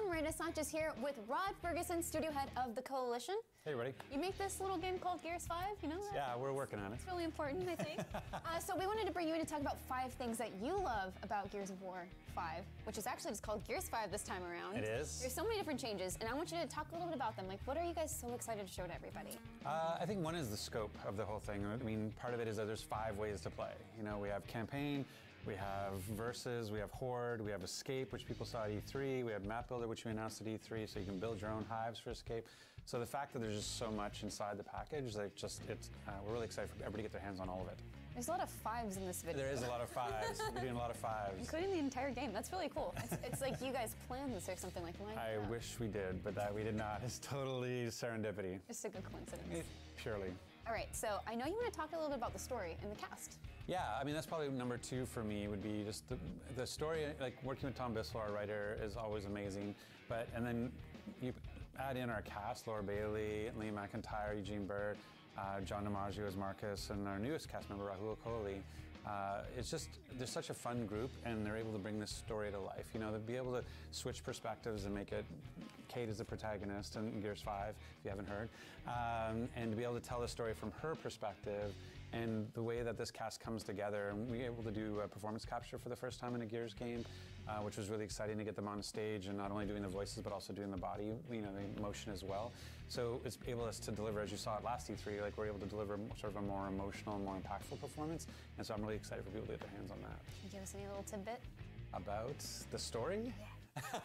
I'm Miranda Sanchez here with Rod Fergusson, studio head of the Coalition. Hey, everybody. You make this little game called Gears 5, you know that? Yeah, we're working on it. It's really important, I think. uh, so we wanted to bring you in to talk about five things that you love about Gears of War 5, which is actually just called Gears 5 this time around. It is. There's so many different changes, and I want you to talk a little bit about them. Like, what are you guys so excited to show to everybody? Uh, I think one is the scope of the whole thing. I mean, part of it is that there's five ways to play. You know, we have campaign, we have versus, we have horde, we have escape, which people saw at E3, we have map builder, which we announced at E3, so you can build your own hives for escape. So the fact that there's just so much inside the package, like just it's, uh, we're really excited for everybody to get their hands on all of it. There's a lot of fives in this video. There is a lot of fives. We're doing a lot of fives. Including the entire game. That's really cool. It's, it's like you guys planned this or something like mine. I wish we did, but that we did not. It's totally serendipity. Just a good coincidence. Surely. All right, so I know you want to talk a little bit about the story and the cast. Yeah, I mean that's probably number two for me would be just the, the story. Like working with Tom Bissell, our writer, is always amazing. But and then you add in our cast: Laura Bailey, Liam McIntyre, Eugene Byrd, uh, John DiMaggio as Marcus, and our newest cast member Rahul Kohli. Uh, it's just they're such a fun group, and they're able to bring this story to life. You know, to be able to switch perspectives and make it. Kait is the protagonist in Gears 5, if you haven't heard, um, and to be able to tell the story from her perspective and the way that this cast comes together. And we were able to do a performance capture for the first time in a Gears game, uh, which was really exciting to get them on stage and not only doing the voices but also doing the body, you know, the emotion as well. So it's able us to deliver, as you saw at last E3, like we're able to deliver sort of a more emotional, more impactful performance. And so I'm really excited for people to get their hands on that. Can you give us any little tidbit? About the story? Yeah.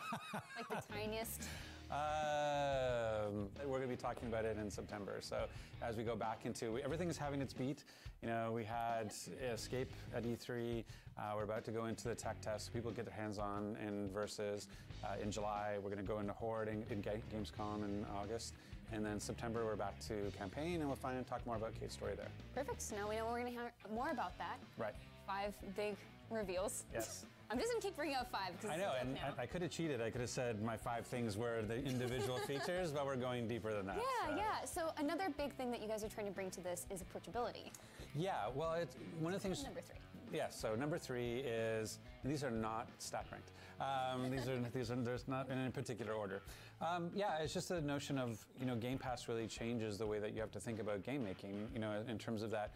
like the tiniest. Um, we're going to be talking about it in September. So as we go back into everything is having its beat. You know, we had Escape at E3. Uh, we're about to go into the tech test. People get their hands on in Versus uh, in July. We're going to go into Horde in, in Gamescom in August. And then September, we're back to campaign, and we'll find and talk more about Kait's story there. Perfect. So now we know we're going to hear more about that. Right. Five big reveals. Yes. I'm just gonna keep bringing up five I know, and I, I could have cheated. I could have said my five things were the individual features, but we're going deeper than that. Yeah, so. yeah. So another big thing that you guys are trying to bring to this is approachability. Yeah, well, it's one of the things. Number three. Yes. Yeah, so number three is these are not stack ranked. Um, these are these are there's not in a particular order. Um, yeah, it's just a notion of you know Game Pass really changes the way that you have to think about game making. You know, in terms of that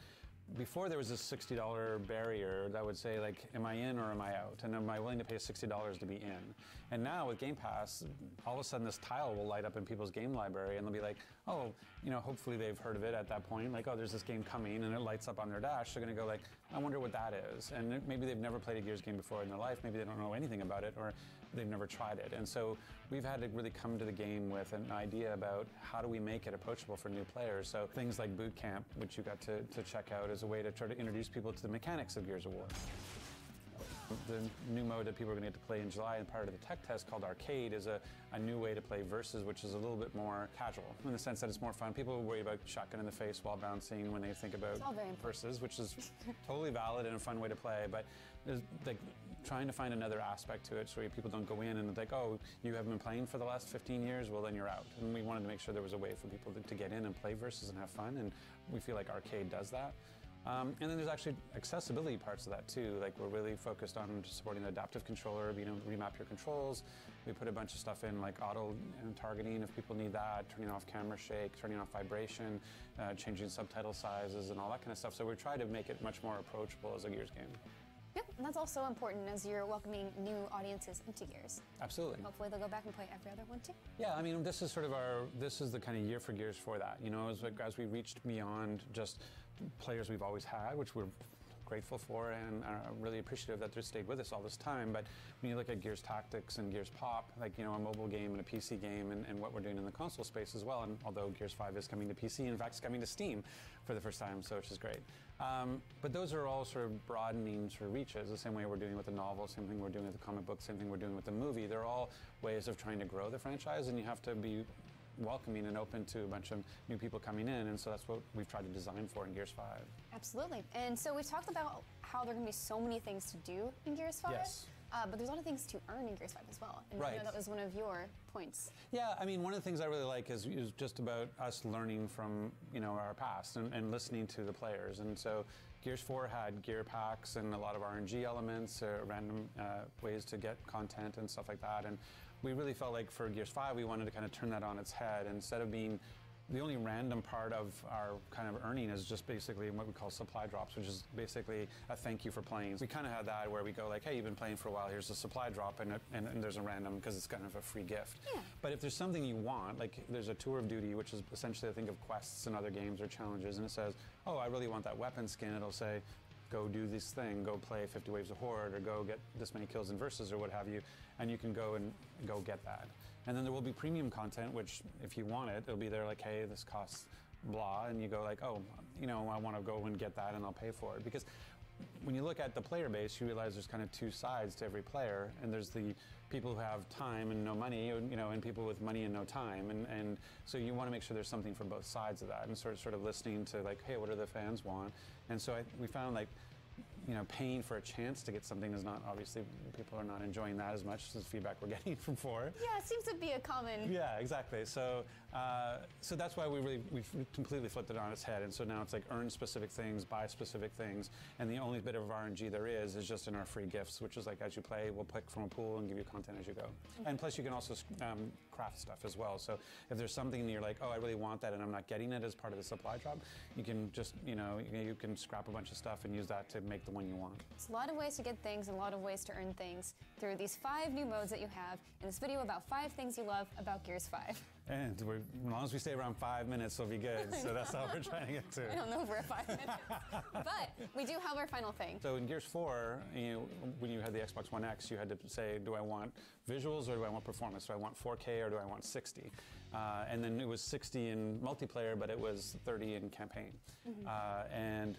before there was this $60 barrier that would say like am i in or am i out? And am i willing to pay $60 to be in? And now with game pass all of a sudden this tile will light up in people's game library and they'll be like oh you know hopefully they've heard of it at that point. Like oh there's this game coming and it lights up on their dash. They're going to go like i wonder what that is. And maybe they've never played a gears game before in their life. Maybe they don't know anything about it or they've never tried it. And so we've had to really come to the game with an idea about how do we make it approachable for new players. So things like boot camp which you got to, to check out is a way to try to introduce people to the mechanics of Gears of War. The new mode that people are going to get to play in July and part of the tech test called Arcade is a, a new way to play Versus, which is a little bit more casual in the sense that it's more fun. People worry about shotgun in the face while bouncing when they think about Versus, which is totally valid and a fun way to play, but there's like trying to find another aspect to it so people don't go in and think, oh, you haven't been playing for the last 15 years, well then you're out. And we wanted to make sure there was a way for people to, to get in and play Versus and have fun, and we feel like Arcade does that. Um, and then there's actually accessibility parts of that too. Like we're really focused on supporting the adaptive controller, you know, remap your controls. We put a bunch of stuff in like auto targeting if people need that, turning off camera shake, turning off vibration, uh, changing subtitle sizes and all that kind of stuff. So we try to make it much more approachable as a Gears game. Yep, and that's also important as you're welcoming new audiences into Gears. Absolutely. Hopefully they'll go back and play every other one too. Yeah, I mean, this is sort of our, this is the kind of year for Gears for that. You know, as, as we reached beyond just players we've always had, which we're grateful for and are really appreciative that they've stayed with us all this time. But when you look at Gears Tactics and Gears Pop, like you know a mobile game and a PC game, and, and what we're doing in the console space as well. And although Gears 5 is coming to PC, in fact, it's coming to Steam for the first time, so which is great. Um, but those are all sort of broadening sort of reaches, the same way we're doing with the novel, same thing we're doing with the comic book, same thing we're doing with the movie. They're all ways of trying to grow the franchise, and you have to be welcoming and open to a bunch of new people coming in, and so that's what we've tried to design for in Gears 5. Absolutely. And so we've talked about how there are going to be so many things to do in Gears 5. Yes. Uh, but there's a lot of things to earn in Gears 5 as well. And right. I know that was one of your points. Yeah, I mean, one of the things I really like is, is just about us learning from, you know, our past and, and listening to the players. And so Gears 4 had gear packs and a lot of RNG elements, uh, random uh, ways to get content and stuff like that. And we really felt like for Gears 5, we wanted to kind of turn that on its head. Instead of being the only random part of our kind of earning is just basically what we call supply drops, which is basically a thank you for playing. We kind of had that where we go like, hey, you've been playing for a while, here's a supply drop, and, and, and there's a random because it's kind of a free gift. Yeah. But if there's something you want, like there's a tour of duty, which is essentially I think of quests and other games or challenges, and it says, oh, I really want that weapon skin. It'll say, go do this thing, go play 50 Waves of Horde, or go get this many kills in versus, or what have you, and you can go and go get that. And then there will be premium content, which if you want it, it'll be there like, hey, this costs blah, and you go like, oh, you know, I want to go and get that, and I'll pay for it because when you look at the player base, you realize there's kind of two sides to every player, and there's the people who have time and no money, you know, and people with money and no time, and, and so you want to make sure there's something for both sides of that, and sort of sort of listening to like, hey, what do the fans want? And so I, we found like you know, paying for a chance to get something is not obviously people are not enjoying that as much as feedback we're getting from four. Yeah, it seems to be a common. Yeah, exactly. So, uh, so that's why we really we've completely flipped it on its head, and so now it's like earn specific things, buy specific things, and the only bit of RNG there is is just in our free gifts, which is like as you play, we'll pick from a pool and give you content as you go, and plus you can also um, craft stuff as well. So if there's something and you're like, oh, I really want that, and I'm not getting it as part of the supply drop, you can just you know you can scrap a bunch of stuff and use that to make the one you want. It's a lot of ways to get things and a lot of ways to earn things through these five new modes that you have in this video about five things you love about Gears 5. And as long as we stay around five minutes, we'll be good. So that's all we're trying to get to. I don't know if we're at five minutes. but we do have our final thing. So in Gears 4, you know, when you had the Xbox One X, you had to say, do I want visuals or do I want performance? Do I want 4K or do I want 60? Uh, and then it was 60 in multiplayer, but it was 30 in campaign. Mm-hmm. Uh, and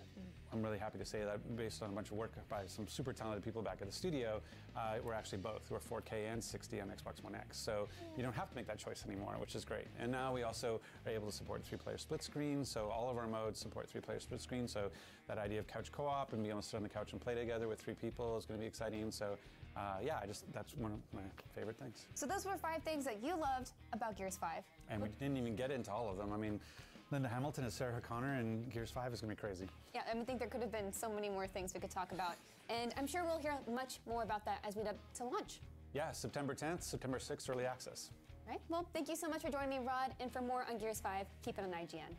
I'm really happy to say that based on a bunch of work by some super talented people back at the studio, uh, we're actually both. We're 4K and 60 on Xbox One X. So you don't have to make that choice anymore, which is great. And now we also are able to support three-player split screen. So all of our modes support three-player split screen. So that idea of couch co-op and being able to sit on the couch and play together with three people is going to be exciting. So uh, yeah, I just that's one of my favorite things. So those were five things that you loved about Gears 5. And we didn't even get into all of them. I mean, Linda Hamilton as Sarah Connor and Gears 5 is going to be crazy. Yeah, I think there could have been so many more things we could talk about. And I'm sure we'll hear much more about that as we get to launch. Yeah, September 10th, September 6th, early access. All right. Well, thank you so much for joining me, Rod. And for more on Gears 5, keep it on IGN.